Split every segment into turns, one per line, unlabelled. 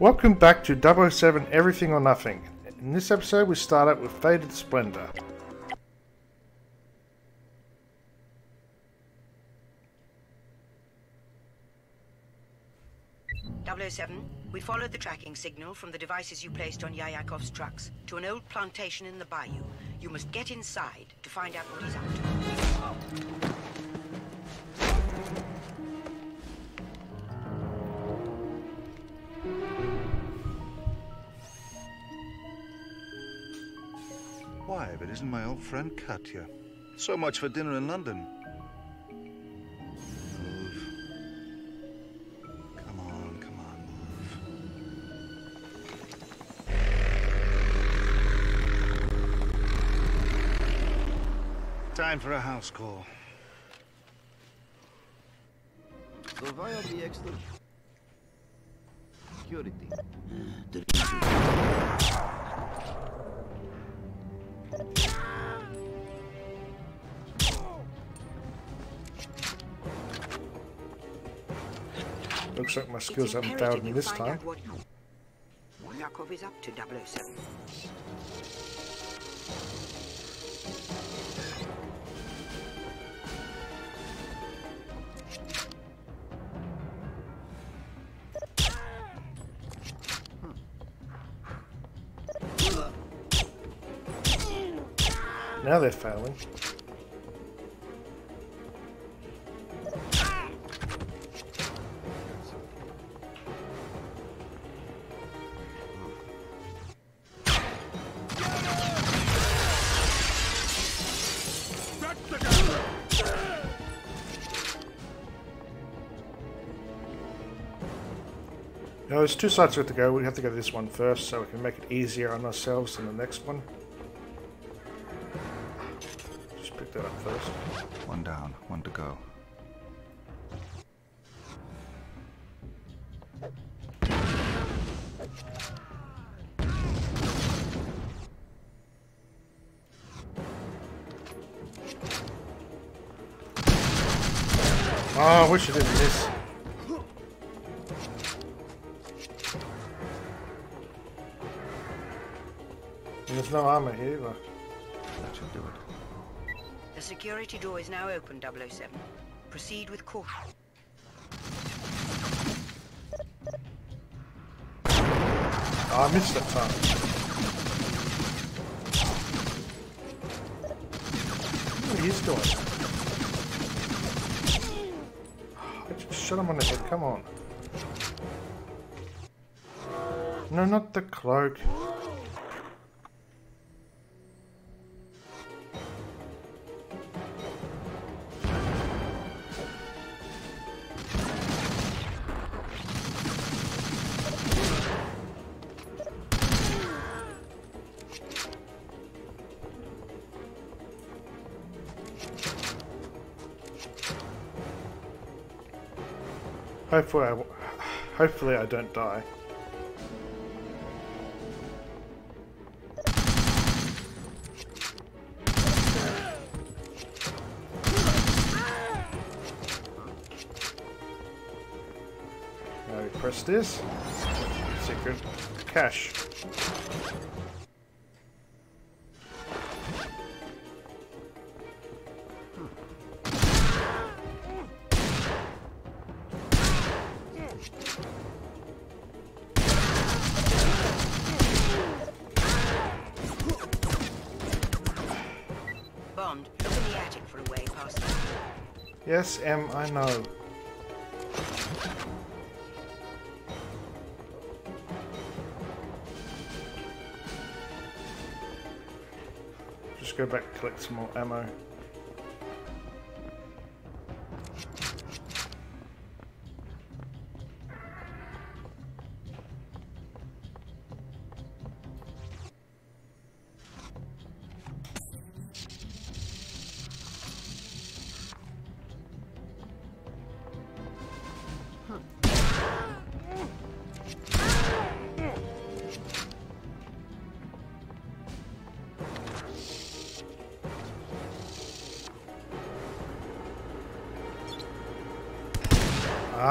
Welcome back to 007 Everything or Nothing. In this episode we start out with Faded Splendor.
Double O Seven, we followed the tracking signal from the devices you placed on Yayakov's trucks to an old plantation in the bayou. You must get inside to find out what he's up to.
Why, but isn't my old friend Katya? So much for dinner in London. Move. Come on, come on, move. Time for a house call.
So via the extra security.
Uh, Looks like my skills haven't failed me this time.
what Yakov is up to, 007.
Now they're failing. Now there's two sides we have to go. We have to go to this one first so we can make it easier on ourselves than the next one. Just pick that up first.
One down, one to go.
Oh, I wish I didn't miss. There's no armor here either.
That should do it.
The security door is now open, 007. Proceed with caution.
Oh, I missed that time. What he's doing? Oh, I just shot him on the head, come on. No, not the cloak. Hopefully I, hopefully I don't die. Now we press this. Secret cache. Yes, M, I know. Just go back collect some more ammo.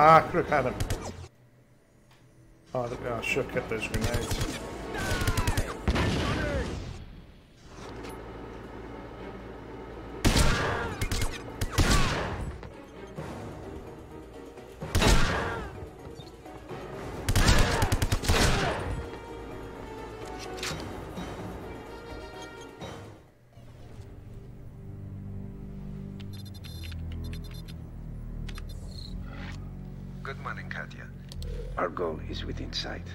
Ah, could have had him. Oh, I should have kept those grenades.
Is within sight.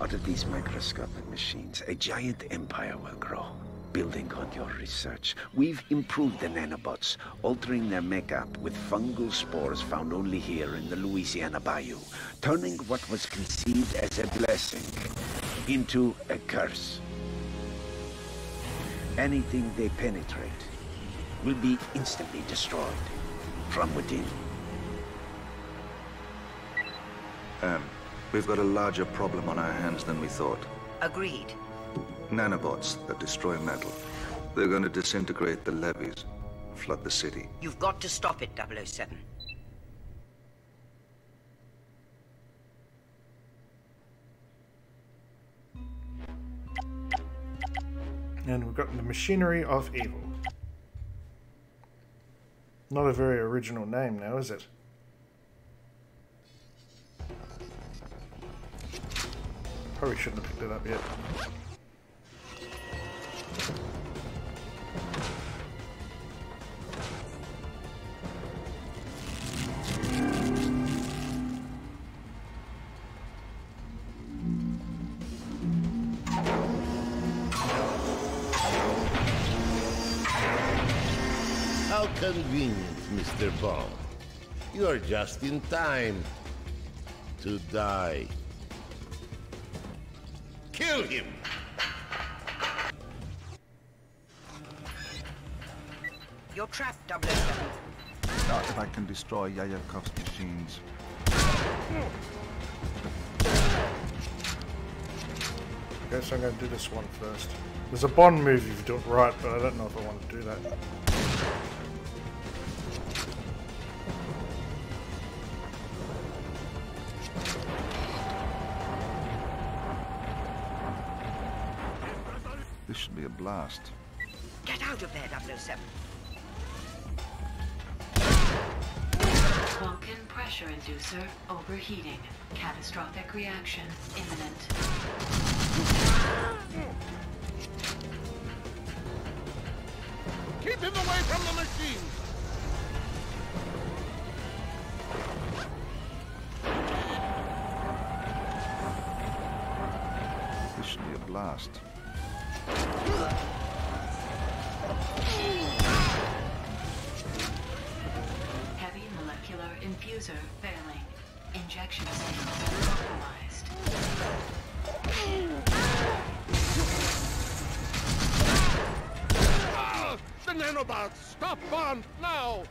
Out of these microscopic machines, a giant empire will grow. Building on your research, we've improved the nanobots, altering their makeup with fungal spores found only here in the Louisiana Bayou, turning what was conceived as a blessing into a curse. Anything they penetrate will be instantly destroyed from within.
Anne, we've got a larger problem on our hands than we thought.
Agreed.
Nanobots that destroy metal. They're going to disintegrate the levees, flood the city.
You've got to stop it, 007.
And we've got the Machinery of Evil. Not a very original name now, is it? Probably shouldn't have picked it up yet.
How convenient, Mr. Bond. You are just in time to die. Kill him!
You're trapped, 007.
Not if I can destroy Yayakov's machines.
Okay, so I'm going to do this one first. There's a Bond movie if you do it right, but I don't know if I want to do that.
Blast.
Get out of there, 007.
Vulcan pressure inducer overheating. Catastrophic reaction imminent.
Keep him away from the machine!
This should be a blast.
Infuser failing. Injection signals compromised.
Ah! The nanobots! Stop Bond, now!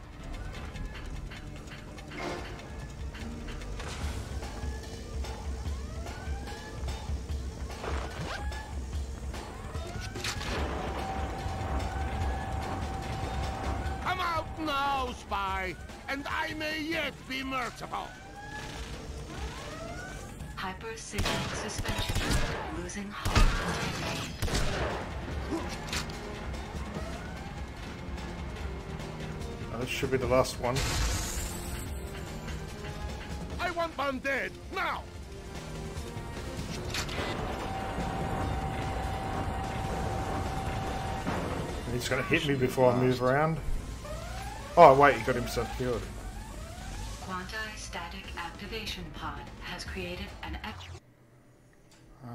Come out now, spy, and I may yet be merciful.
Hyper signal suspension. Losing hull integrity.
Uh, this should be the last one.
I want Bond dead, now!
And he's going to hit me before I move around. Oh, wait, he got himself killed.
Quanti-static activation pod has created an
Ah,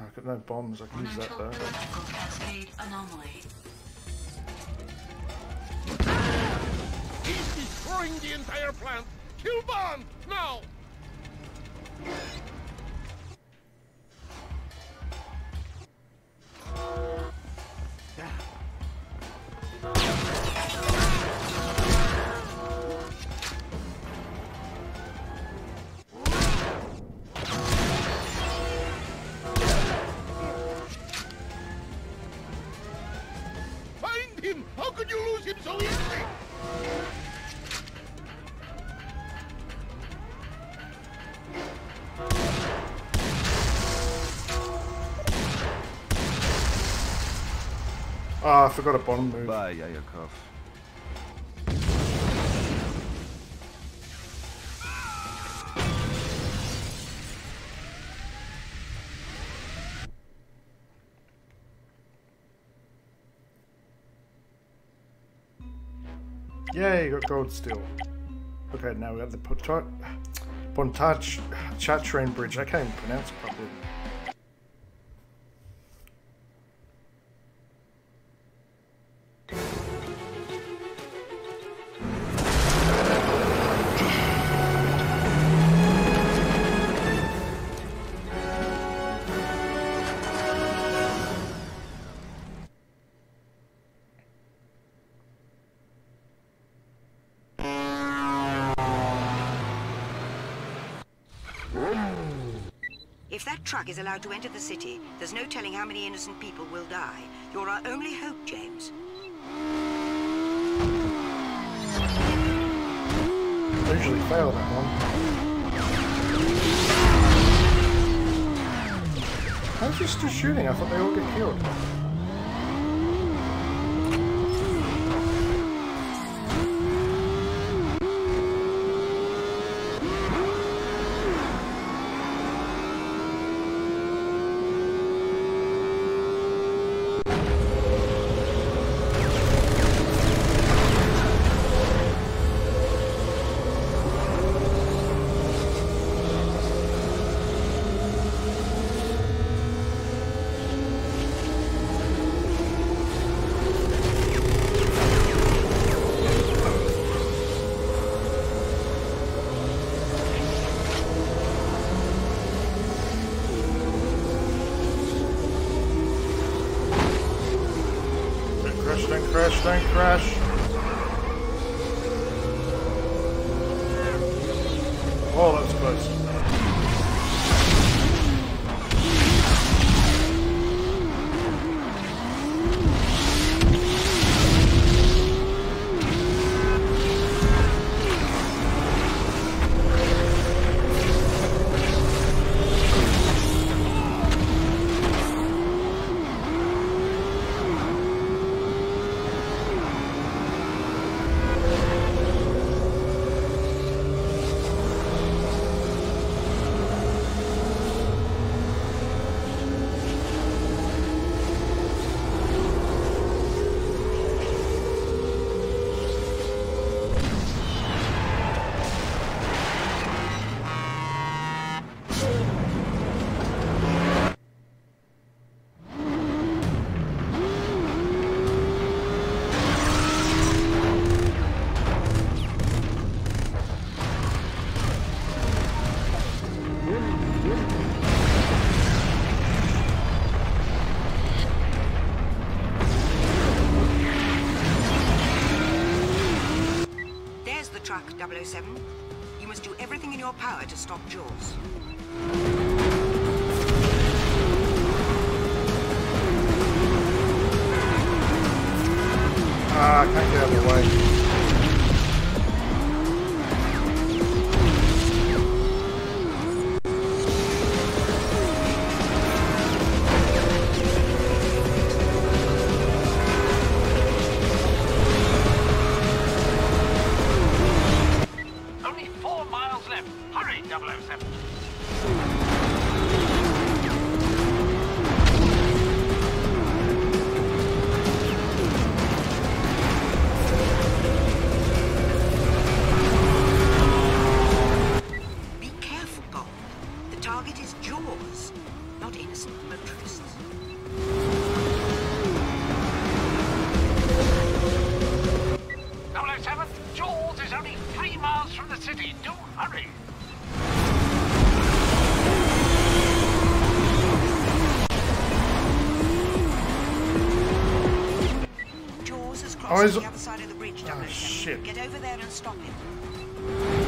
I've got no bombs, I can use that though.
electrical cascade anomaly.
He's destroying the entire plant! Kill Bond, now!
Oh, I forgot a bomb move.
Bye, Yayakov.
Yay, got gold still. Okay, now we have the Ponta- Pontage Chat Bridge. I can't even pronounce it properly.
Truck is allowed to enter the city, there's no telling how many innocent people will die. You're our only hope, James.
I usually fail that one. How's he still shooting? I thought they all get killed.
Truck, 007. You must do everything in your power to stop Jaws.
Ah, I can't get out of the way.
Hurry, 007!
Has
Oh,
crossed
is
to
it-
the other side of the bridge, 007.
Ah, shit.
Get over there and stop him.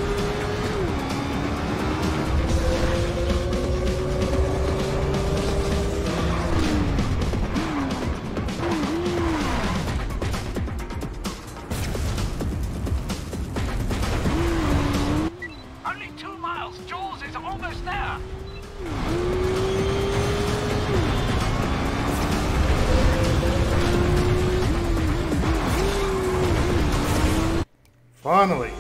Finally.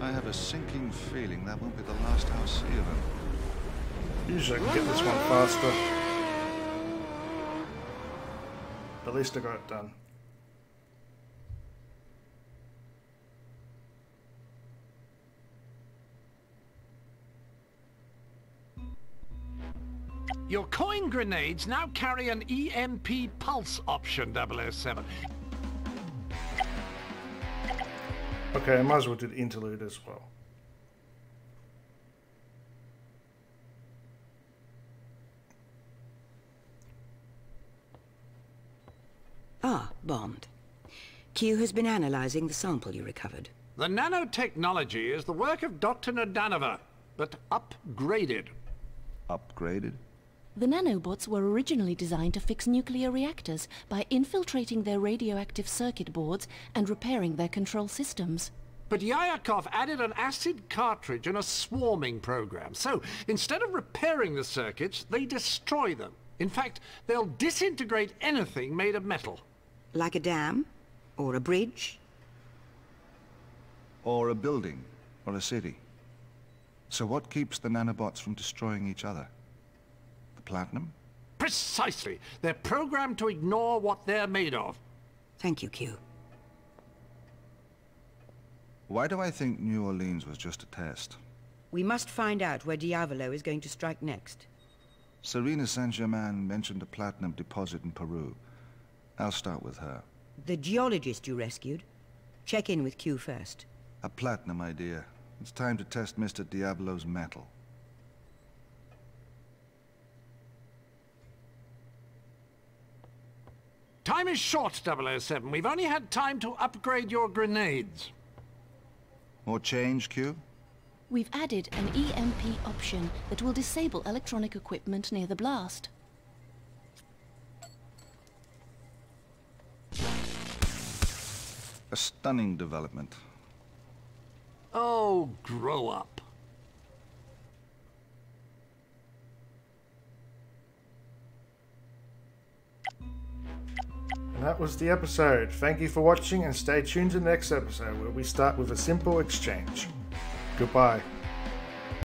I have a sinking feeling that won't be the last I'll see of him.
Usually I can get this one faster. At least I got it done.
Your coin grenades now carry an EMP pulse option, 007.
Okay, I might as well do the interlude as well.
Ah, Bond. Q has been analyzing the sample you recovered.
The nanotechnology is the work of Dr. Nadanova, but upgraded.
Upgraded?
The nanobots were originally designed to fix nuclear reactors by infiltrating their radioactive circuit boards and repairing their control systems.
But Yayakov added an acid cartridge and a swarming program. So, instead of repairing the circuits, they destroy them. In fact, they'll disintegrate anything made of metal.
Like a dam? Or a bridge?
Or a building? Or a city? So what keeps the nanobots from destroying each other? The platinum?
Precisely. They're programmed to ignore what they're made of.
Thank you, Q.
Why do I think New Orleans was just a test?
We must find out where Diavolo is going to strike next.
Serena Saint-Germain mentioned a platinum deposit in Peru. I'll start with her.
The geologist you rescued? Check in with Q first.
A platinum idea. It's time to test Mr. Diavolo's metal.
Time is short, 007. We've only had time to upgrade your grenades.
More change, Q?
We've added an EMP option that will disable electronic equipment near the blast.
A stunning development.
Oh, grow up.
And that was the episode. Thank you for watching and stay tuned to the next episode where we start with a simple exchange. Goodbye.